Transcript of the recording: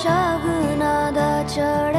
शगुनाद चढ़या